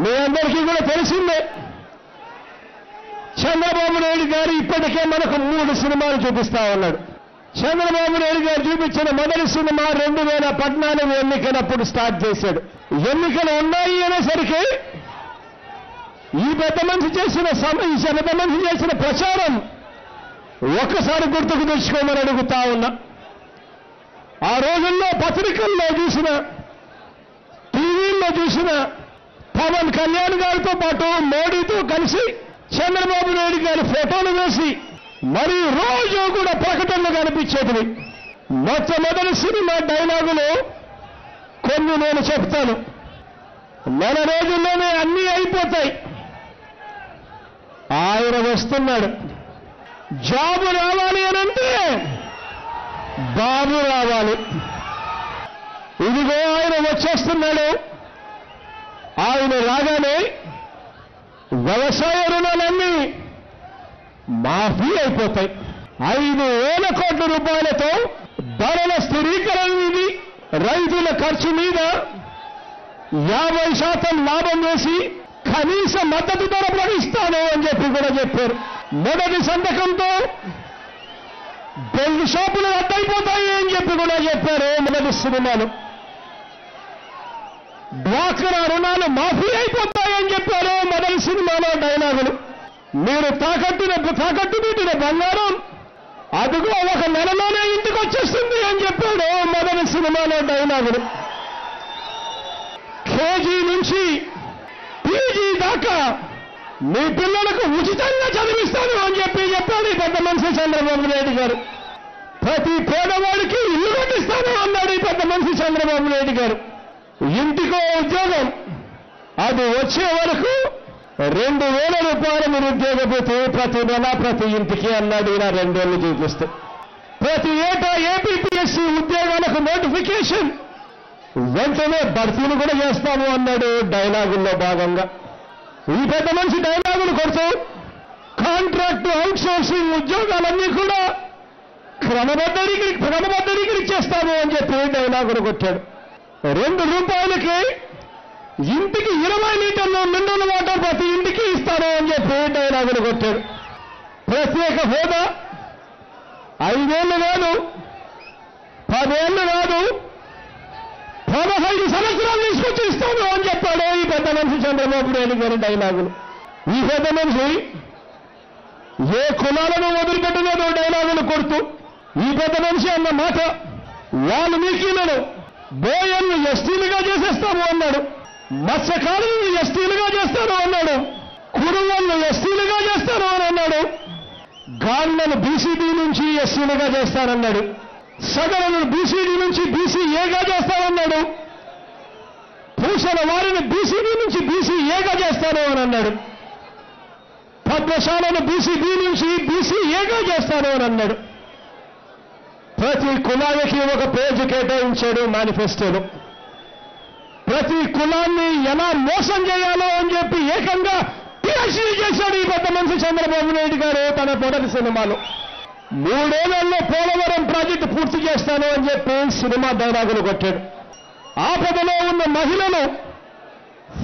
మీ అందరికీ కూడా తెలిసిందే. చంద్రబాబు నాయుడు గారు ఇప్పటికే మనకు మూడు సినిమాలు చూపిస్తా ఉన్నాడు. చంద్రబాబు నాయుడు గారు చూపించిన మొదటి సినిమా రెండు వేల పద్నాలుగు ఎన్నికలప్పుడు స్టార్ట్ చేశాడు. ఎన్నికలు ఉన్నాయి అనేసరికి ఈ పెద్ద మనిషి చేసిన ఈ పెద్ద మనిషి చేసిన ప్రచారం ఒక్కసారి గుర్తుకు తెచ్చుకోమని అడుగుతా ఉన్నా. ఆ రోజుల్లో పత్రికల్లో చూసిన టీవీల్లో చూసిన పవన్ కళ్యాణ్ గారితో పాటు మోడీతో కలిసి చంద్రబాబు నాయుడు గారి ఫోటోలు వేసి మరి రోజు కూడా ప్రకటనలు కనిపించేటివి. మొట్టమొదటి సినిమా డైలాగులు కొన్ని నేను చెప్తాను. నెల రోజుల్లోనే అన్నీ అయిపోతాయి. ఆయన వస్తున్నాడు. జాబు రావాలి అనంటే బాబు రావాలి. ఇదిగో ఆయన వచ్చేస్తున్నాడు. ఆయన రాగానే వ్యవసాయ రుణాలన్నీ మాఫీ అయిపోతాయి. ఐదు వేల కోట్ల రూపాయలతో ధరల స్థిరీకరణ నిధి రైతుల ఖర్చు మీద యాభై శాతం లాభం వేసి కనీస మద్దతు ధర ప్రకటిస్తాను అని చెప్పి కూడా చెప్పారు. మొదటి సంతకంతో బెల్ట్ షాపులు రద్దయిపోతాయి అని చెప్పి కూడా చెప్పారు మొదటి సినిమాలు. డ్వాక్రా రుణాలు మాఫీ అయిపోతాయని చెప్పారు మొదటి సినిమాలో డైలాగులు. మీరు తాకట్టిన తాకట్టు పెట్టిన బంగారం అదిగో ఒక నెలలోనే ఇంటికి వచ్చేస్తుంది అని చెప్పాడు మొదటి సినిమాలో డైలాగులు. కేజీ నుంచి పీజీ దాకా మీ పిల్లలకు ఉచితంగా చదివిస్తాను అని చెప్పి చెప్పాడు ఈ పెద్ద మనిషి చంద్రబాబు నాయుడు గారు. ప్రతి పేదవాడికి ఇల్లు కట్టిస్తాను అన్నాడు ఈ పెద్ద మనిషి చంద్రబాబు నాయుడు గారు. ఇంటికో ఉద్యోగం. అది వచ్చే వరకు రెండు వేల రూపాయల నిరుద్యోగ భృతి ప్రతి నెల ప్రతి ఇంటికి అన్నాడు ఇలా రెండేళ్ళు చూపిస్తూ ప్రతి ఏటా ఏపీపీఎస్సీ ఉద్యోగాలకు నోటిఫికేషన్. వెంటనే భర్తీలు కూడా చేస్తాము అన్నాడు డైలాగుల్లో భాగంగా. ఈ పెద్ద మనిషి డైలాగులు కొడుతూ కాంట్రాక్ట్ అవుట్ సోర్సింగ్ ఉద్యోగాలన్నీ కూడా క్రమబద్ధ క్రమబద్ధరికి చేస్తాము అని చెప్పి డైలాగులు కొట్టాడు. రెండు రూపాయలకి ఇంటికి ఇరవై లీటర్లు మినరల్ వాటర్ ప్రతి ఇంటికి ఇస్తాను అని చెప్పి డైలాగులు కొట్టాడు. ప్రత్యేక హోదా. ఐదేళ్ళు కాదు. పదేళ్ళు కాదు. పదహైదు సంవత్సరాలు తీసుకొచ్చి ఇస్తాను అని చెప్పాడు ఈ పెద్ద మనిషి చంద్రబాబు నాయుడు గారి డైలాగులు. ఈ పెద్ద మనిషి ఏ కులాలను వదిలిపెట్టలేదు డైలాగులు కొడుతూ ఈ పెద్ద మనిషి అన్న మాట వాల్మీకిలను బోయన్ను ఎస్టీలుగా చేసేస్తాము అన్నాడు. మత్స్యకారులను ఎస్టీలుగా చేస్తాను అన్నాడు. కురువలను ఎస్టీలుగా చేస్తాను అని అన్నాడు. గాళ్ళను బీసీడీ నుంచి ఎస్సీలుగా చేస్తానన్నాడు. సగలను బీసీడీ నుంచి బీసీఏగా చేస్తానన్నాడు. పూసల వారిని బీసీడీ నుంచి బీసీఏగా చేస్తాను అని అన్నాడు. పద్మశాలను బీసీబీ నుంచి బీసీఏగా చేస్తాను అని అన్నాడు. ప్రతి కులానికి ఒక పేజీ కేటాయించాడు మేనిఫెస్టోలో. ప్రతి కులాన్ని ఎలా మోసం చేయాలో అని చెప్పి ఏకంగా పిహెచ్డీ చేశాడు ఈ పెద్ద మనిషి చంద్రబాబు నాయుడు గారు తన మొదటి సినిమాలో. మూడేళ్ళలో పోలవరం ప్రాజెక్టు పూర్తి చేస్తాను అని చెప్పి సినిమా డైలాగులు కొట్టాడు. ఆపదలో ఉన్న మహిళను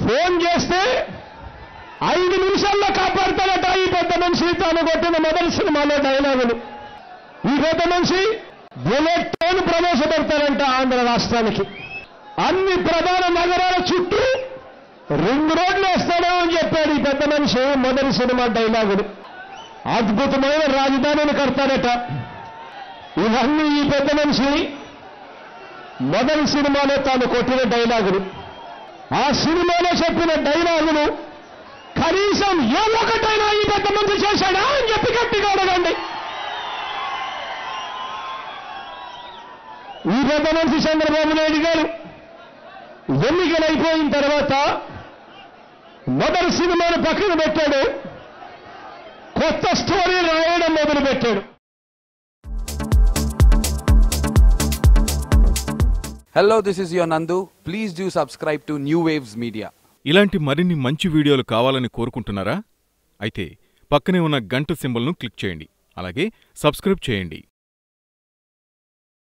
ఫోన్ చేస్తే ఐదు నిమిషాల్లో కాపాడతాడట ఈ పెద్ద మనిషి. తాను కొట్టిన మొదటి సినిమాలో డైలాగులు. ఈ పెద్ద మనిషి బుల్లెట్ ట్రైన్ ప్రవేశపెడతారంట ఆంధ్ర రాష్ట్రానికి. అన్ని ప్రధాన నగరాల చుట్టూ రింగ్ రోడ్లు వేస్తాడు అని చెప్పాడు ఈ పెద్ద మనిషి మొదటి సినిమా డైలాగులు. అద్భుతమైన రాజధానిని కడతాడట. ఇవన్నీ ఈ పెద్ద మనిషి మొదటి సినిమాలో తాను కొట్టిన డైలాగులు. ఆ సినిమాలో చెప్పిన డైలాగులు కనీసం ఏ ఒకటైనా ఈ పెద్ద మనిషి చేశాడా అని చెప్పి గట్టిగా అడగండి. పెద్ద మనిషి చంద్రబాబు నాయుడు గారు. ఎన్నికలు అయిపోయిన తర్వాత మొదటి సినిమాను పక్కన పెట్టాడు. కొత్త స్టోరీ రాయడం మొదలుపెట్టాడు. Hello, this is your Nandu. Please do subscribe to New Waves Media. ఇలాంటి మరిన్ని మంచి వీడియోలు కావాలని కోరుకుంటున్నారా? అయితే పక్కనే ఉన్న గంట సింబల్ను క్లిక్ చేయండి. అలాగే సబ్స్క్రైబ్ చేయండి.